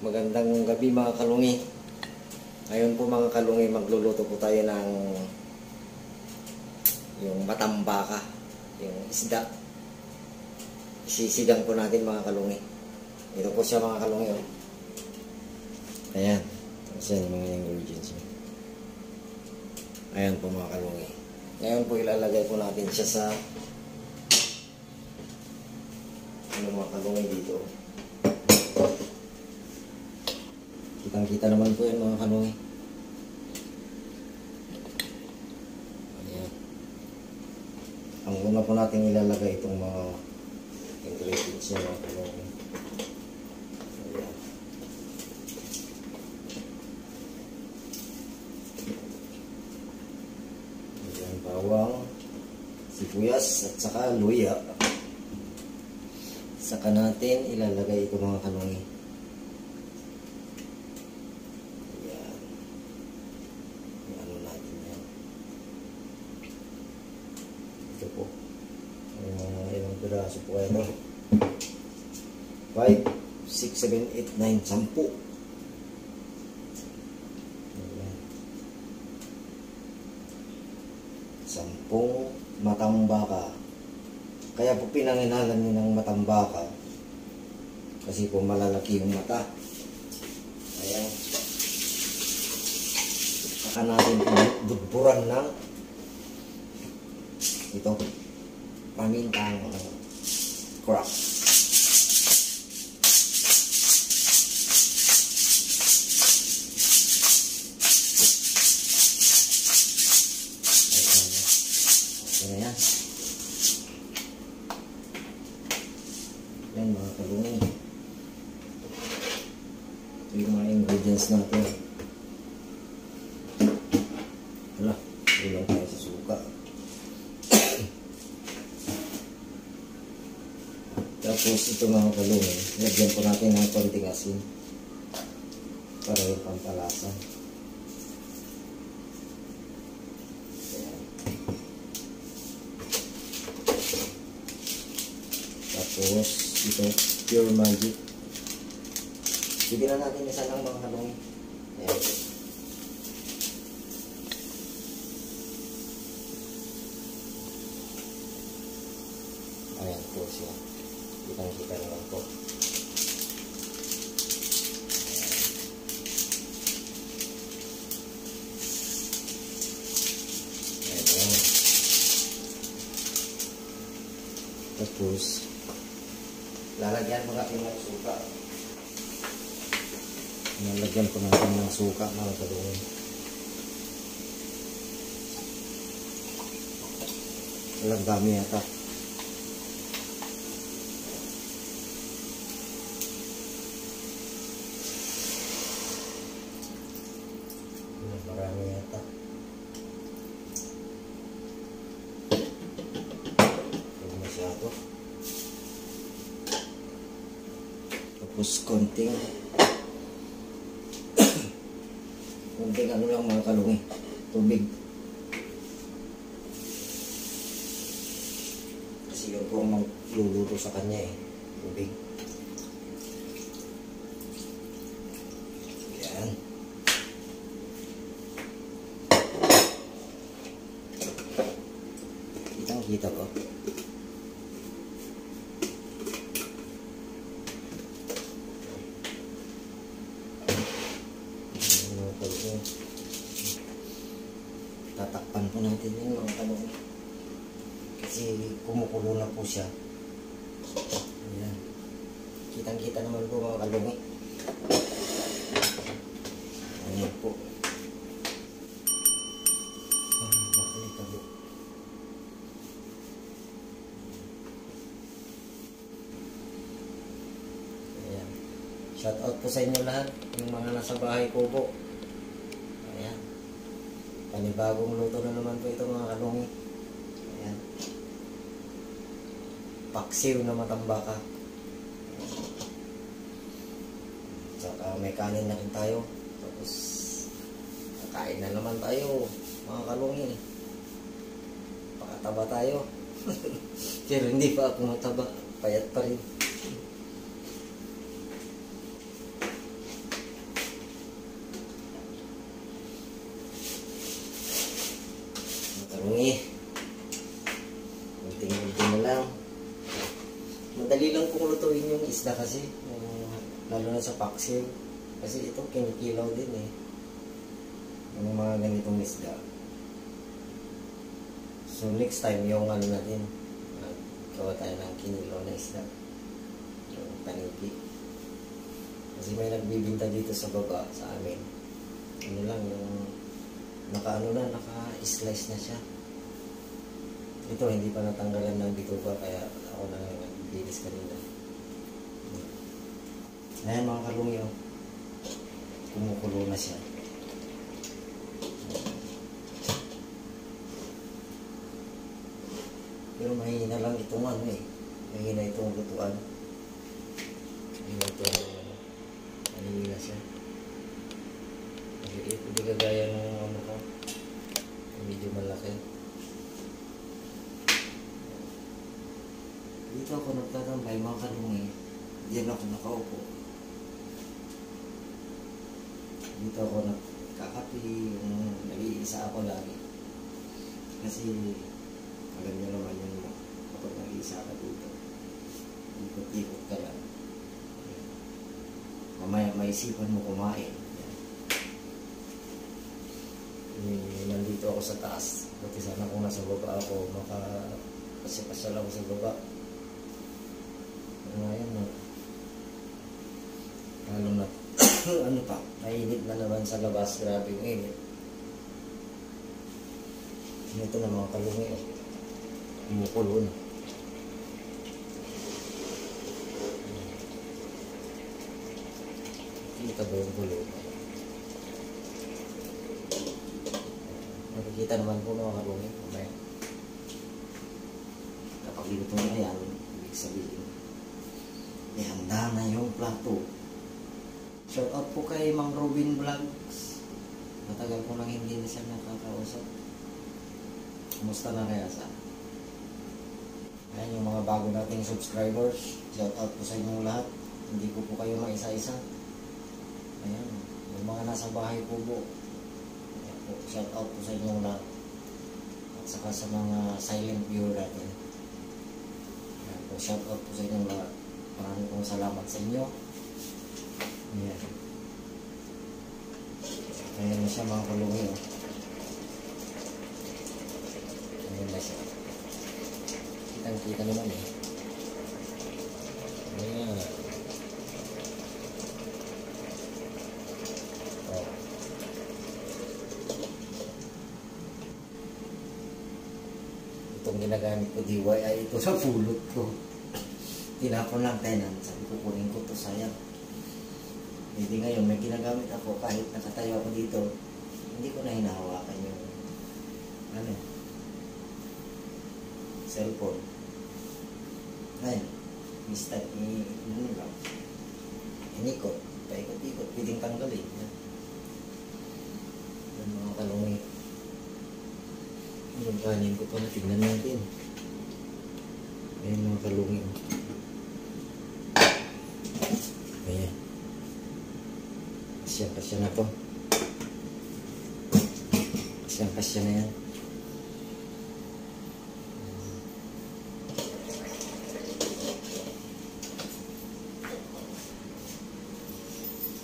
Magandang gabi mga kalungi. Ngayon po mga kalungi, magluluto po tayo ng yung matambaka, yung isda. Isisigang po natin mga kalungi. Ito po siya mga kalungi. Oh. Ayan. Yan yung mga ingredients niya. Ayan po mga kalungi. Ngayon po ilalagay po natin siya sa ano mga kalungi dito. Kitang kita naman po yan mga kalungi. Ayan. Ang una po natin ilalagay itong mga ingredients niya mga kalungi. Ayan. Ayan, bawang, sibuyas at saka luya. Saka natin ilalagay ito mga kalungi. Ayan. Ano natin yan. Ito po. Uh, ilang piraso po kayo no? 5, 6, 7, 8, 9, 10. Ayan. Sampung matang baka. Kaya po pinanginalan niyo ng matambaka. Kasi po malalaki yung mata. Ayan. Saka natin budburan ng ito pamintang crack. Ayan. Okay na yan. Yan mga kalungi. Ito yung mga ingredients natin. Wala, ulang tayo sa suka. Tapos ito mga kalungi, lagyan po natin ng konting asin para yung pampalasa. Tapos ito, pure magic. Bigyan na natin isa ng mga kalungi. Ayan. Ayan po siya. Kitang kita. Ayan. Tapos, lalagyan mo natin ng suka. Lalagyan ko natin ng suka mga kalungi. Walang dami yata. Ayan, Marami yata. Huwag masyado. Tapos konting konting ano lang mga kalungi. Tubig. Kasi yun po ang magluluto sa kanya eh. Tubig. Yan. Kitang kita ko. Ano po yun? Tatakpan po natin yun mga kalungi. Kasi kumukulo na po siya. Ayan. Kitang kita naman po mga kalungi. Ayan po. Ah. Shout out po sa inyo lahat, yung mga nasa bahay ko po. Panibagong luto na naman po ito mga kalungi. Ayan. Paksiw na matambaka. Saka may kanin na rin tayo. Tapos, kakain na naman tayo, mga kalungi. Pakataba tayo. Pero hindi pa ako mataba. Payat pa rin. Kunti na lang. Madali lang pong lutuin yung isda kasi. yung- lalo na sa paksiw. Kasi ito kinikilaw din eh. Yung mga ganitong isda. So next time yung ano natin, gawa tayo ng kinilaw na isda. Yung paniki. Kasi may nagbibinta dito sa baba sa amin. Ano lang yung naka ano na, naka-slice na siya. Ito hindi pa natanggalan ng bituka kaya ako na lang nagbibis kanina. Ayan mga kalungi oh. Kumukulo na siya. Pero mahina lang itong ano eh. Mahina itong lutuan. Mahina itong ano. Mahina siya. Hindi, hindi kagaya ng ano ko. Medyo malaki. Dito ako nagtatambay mga kalungi. Diyan ako nakaupo. Dito ako nagkakapi. Yung nag-iisa ako lagi. Kasi niyo naman yung kapag nag-iisa ka dito. Ikot-ikot ka lang. Mamaya maisipan mo kumain. Eh, nandito ako sa taas. Buti sana kung nasa baba ako, maka pasipasya lang ako sa baba. Pero ngayon, no? lalo na, ano pa, mainit na naman sa labas. Grabe yung init. Ito na mga kalungi. Oh. Kumukulo na. Kita ba yung kulo? Nakikita naman po mga kalungi. Mamaya. Kapag luto na yan, ibig sabihin, ihanda na yung plato. Shout out po kay Mang Robin Vlogs. Matagal ko nang hindi na siya nakakausap. Kumusta na kaya sa? Ayan yung mga bago nating subscribers. Shout out po sa inyo lahat. Hindi ko po kayo maisa-isa. Ayan. Yung mga nasa bahay po po. Shout out po sa inyo lahat. At saka sa mga silent viewer natin. Ayan po. Shout out po sa inyo lahat. Maraming pong salamat sa inyo. Ayan. Ayan na siya mga kulungi. Ayan na siya. Kitang kita naman eh. Ayan. Oh. Itong ginagamit ko DIY ay ito sa pulot ko. Tinapon lang tenant. Sabi ko kunin ko to sayang. Hindi ngayon may ginagamit ako kahit nakatayo ako dito. Hindi ko na hinahawakan yung ano cellphone. Ngayon, mistake ni ano lang. Inikot, paikot-ikot, pwedeng tanggalin. Yan. Yan mga kalungi. Yung kanin ko pala, tignan natin. Ayan mga kalungi. Ayan. Kasya-kasya na to. Kasya-kasya na yan.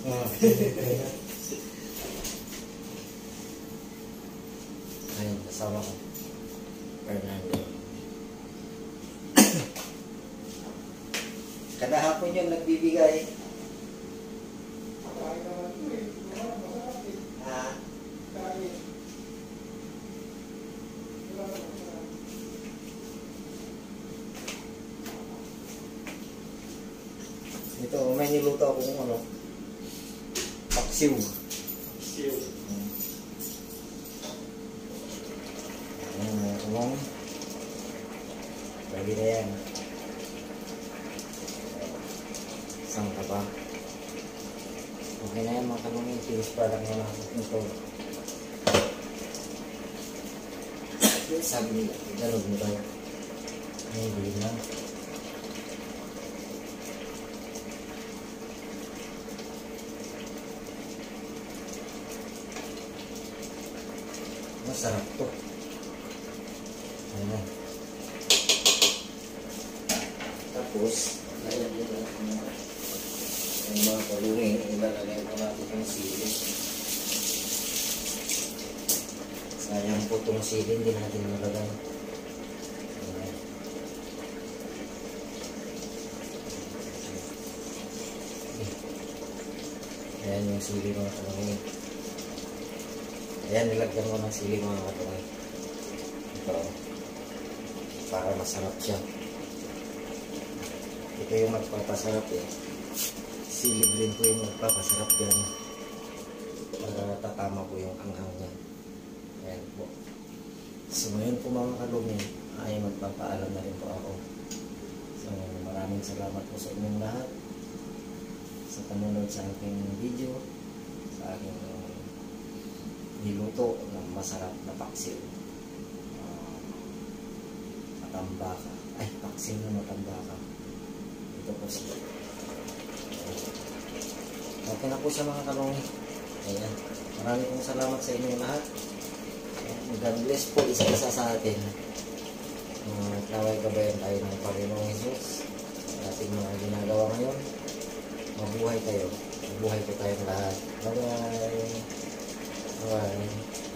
Ah, Ayun, kasama ko. Fernando. Kada hapon yung nagbibigay. Ah, ito, may niluto akong ano, paksiw. Mm. Ayan, mga kulong. Pwede na yan. Isang ka ba? Okay na yan mga kalungi. Finish product na lang ito. Sabi nila, dalog mo daw. Ay, hindi na. Masarap to. Ayan. Tapos, din lang yung mga yung mga kalungi, ilalagay po natin yung sili. Sayang po itong sili, hindi natin nalagay. Ayan. Yung sili mga kalungi. Ayan, nilagyan ko ng sili mga kalungi. Ito, para masarap siya. Ito yung magpapasarap eh. Sili green po yung magpapasarap dyan. Para tatama po yung anghang niya. Ayan po. So ngayon po mga kalumi, ay magpapaalam na rin po ako. So maraming salamat po sa inyong lahat sa panunod sa aking video, sa aking niluto ng masarap na paksil. Ah, matambaka. Ay, paksil na matambaka. Ito po siya. Okay na po siya mga kalungi. Ayan. Maraming pong salamat sa inyong lahat. God bless po isa-isa sa atin. Uh, naway gabayan tayo ng Panginoong Jesus ating mga ginagawa ngayon. Mabuhay tayo. Mabuhay po tayong lahat. Bye-bye. Bye-bye.